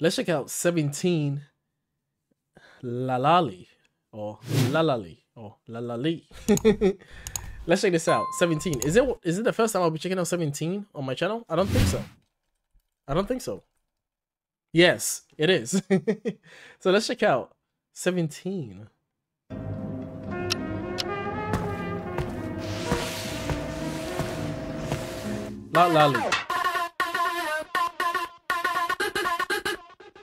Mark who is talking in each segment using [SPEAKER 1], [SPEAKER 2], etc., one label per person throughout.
[SPEAKER 1] Let's check out 17 Lalali or Lalali or Lalali. Let's check this out. 17. Is it is it the first time I'll be checking out 17 on my channel? I don't think so. I don't think so. Yes, it is. so let's check out 17.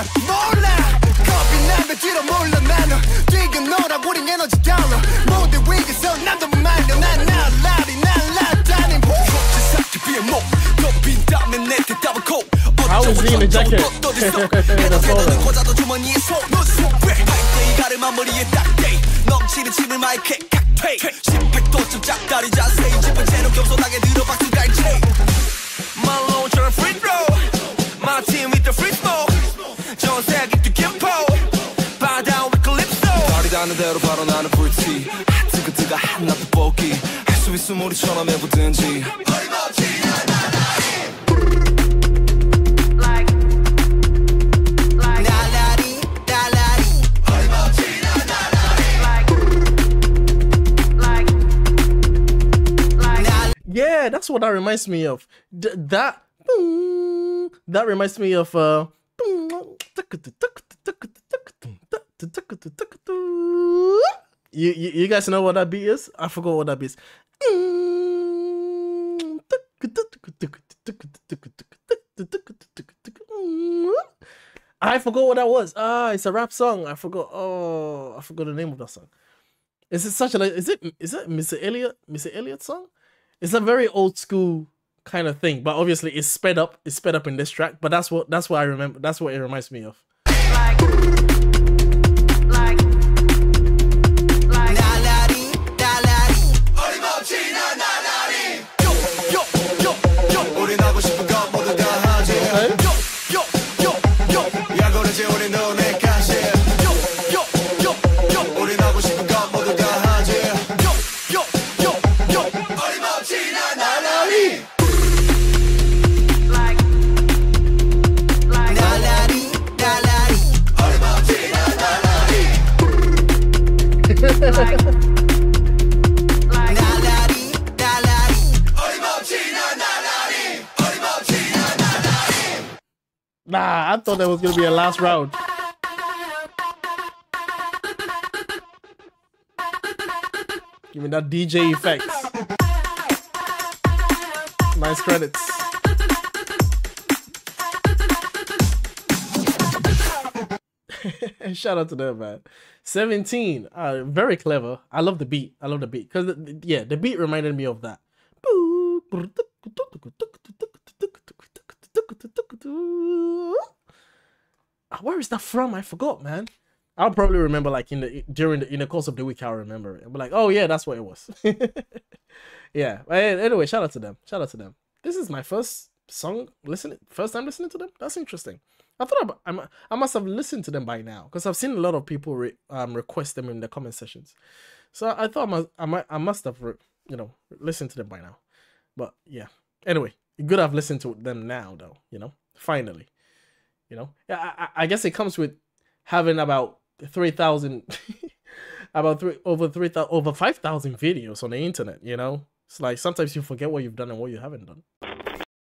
[SPEAKER 2] 죽이면 몰라 겁이 나면 뒤로 물러나는 뛰어놀아 우린 에너지 달러 무대 위에서 남도 말려 난 날라리 날라다니 세상에 비해 목 덮인다면 내 대답은 코
[SPEAKER 1] How is he in a jacket? That's all.
[SPEAKER 2] 고자도 주머니에 손너 속에 할때 이 가르마 머리에 딱대 넘치는 침을 마이크에 칵퇴 18도쯤 짝다리 자세히 집은 채로 겸손하게 들어 박수 갈채 말론처럼 free throw My team with the free throw 발이 닿는 대로 바로 나는 불티 뜨거뜨거 한나도 뽑기 할 수 있으면 우리처럼 해보든지 날라리 날라리
[SPEAKER 1] Yeah, that's what that reminds me of. D- that that reminds me of uh you, you you guys know what that beat is? I forgot what that beat is. I forgot what that was. Ah, it's a rap song. I forgot. Oh, I forgot the name of that song. Is it such a? Is it is it Missy Elliott Missy Elliott song? It's a very old school kind of thing, but obviously it's sped up. It's sped up in this track, but that's what that's what I remember. That's what it reminds me of.
[SPEAKER 2] 요
[SPEAKER 1] Nah, I thought that was gonna be a last round. Give me that DJ effects. Nice credits. Shout out to them, man. 17. Uh, very clever. I love the beat. I love the beat. Because, yeah, the beat reminded me of that. Ah, Where is that from? I forgot, man. I'll probably remember like in the during the in the course of the week. I'll remember it. I'll be like, oh yeah, that's what it was. yeah. But anyway, shout out to them. Shout out to them. This is my first song listening. First time listening to them. That's interesting. I thought I, I, must have listened to them by now because I've seen a lot of people re, um request them in the comment sections. So I thought I must I I must have you know listened to them by now. But yeah. Anyway, good I've listened to them now though. You know, finally. You know, I, I, I guess it comes with having about three thousand, about three over three thousand over five thousand videos on the internet. You know, it's like sometimes you forget what you've done and what you haven't done.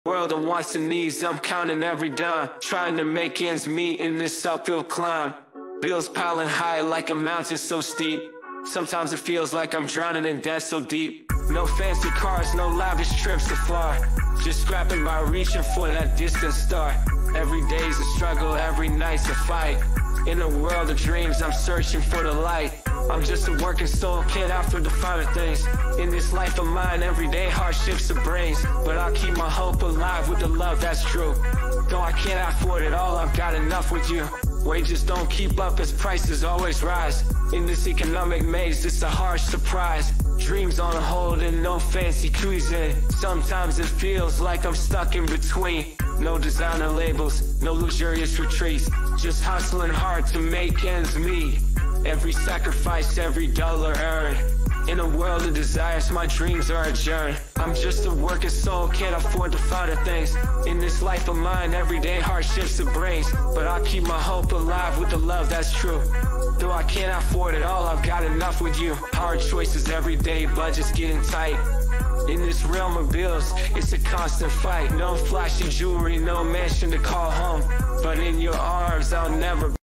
[SPEAKER 3] World of wants and needs, I'm counting every dime. Trying to make ends meet in this uphill climb. Bills piling high like a mountain so steep. Sometimes it feels like I'm drowning in debt so deep. No fancy cars, no lavish trips to fly. Just scrapping by reaching for that distant star. Every day's a struggle, every night's a fight. In a world of dreams, I'm searching for the light. I'm just a working soul, kid for the finer things. In this life of mine, everyday hardships are brains. But I'll keep my hope alive with the love that's true. Though I can't afford it all, I've got enough with you. Wages don't keep up as prices always rise. In this economic maze, it's a harsh surprise. Dreams on hold and no fancy cruising. Sometimes it feels like I'm stuck in between. No designer labels, no luxurious retreats. Just hustling hard to make ends meet. Every sacrifice, every dollar earned. In a world of desires, my dreams are adjourned. I'm just a working soul, can't afford the finer things. In this life of mine, everyday hardships it brings. But I keep my hope alive with the love that's true. Though I can't afford it all, I've got enough with you. Hard choices every day, budget's getting tight. In this realm of bills, it's a constant fight. No flashy jewelry, no mansion to call home. But in your arms, I'll never